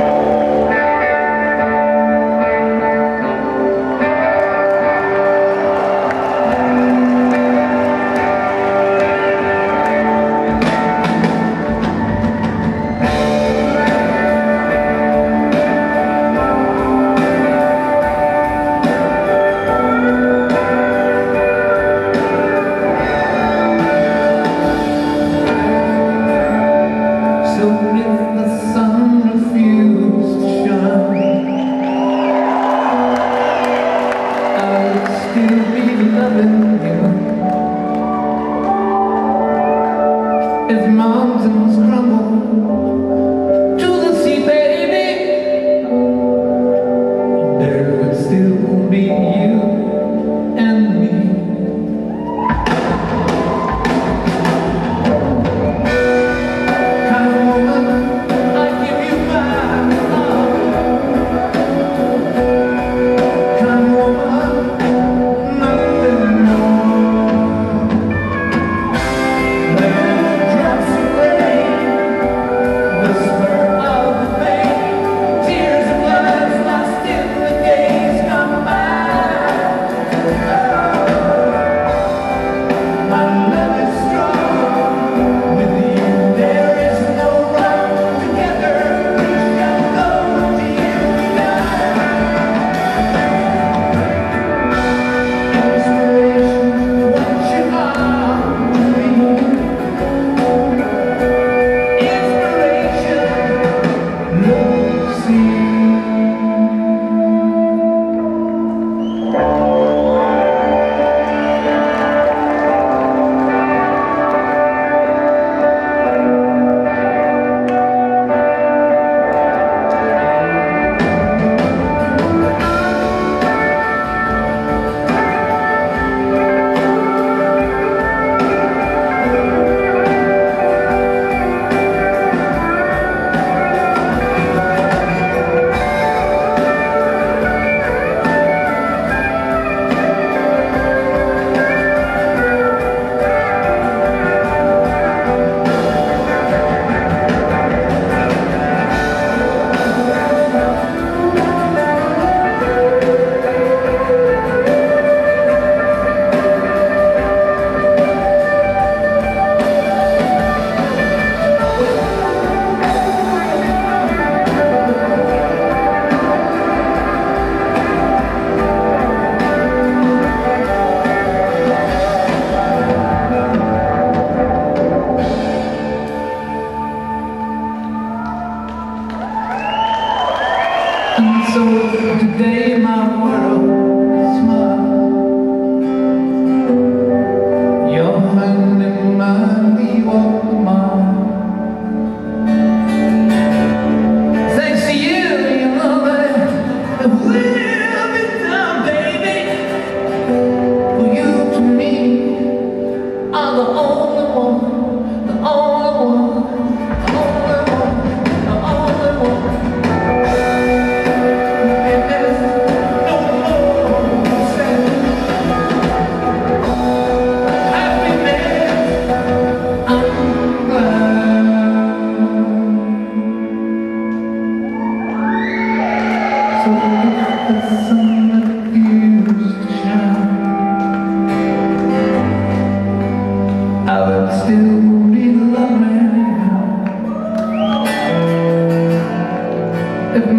If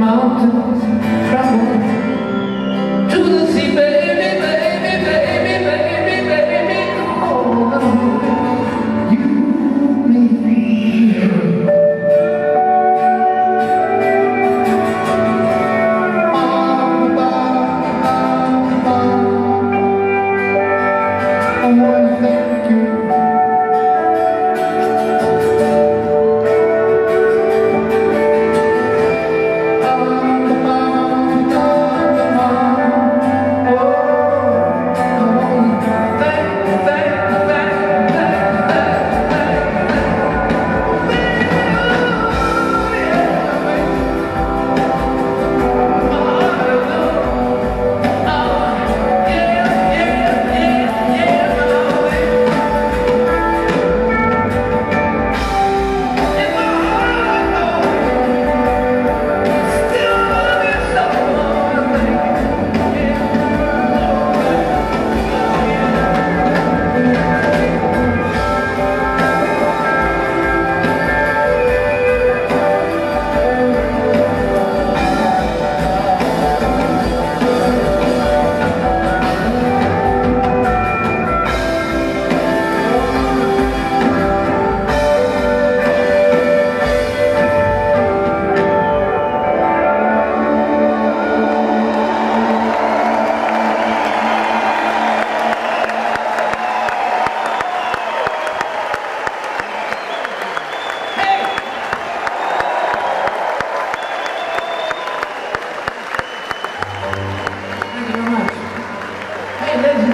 mountains, crumble. to the sea,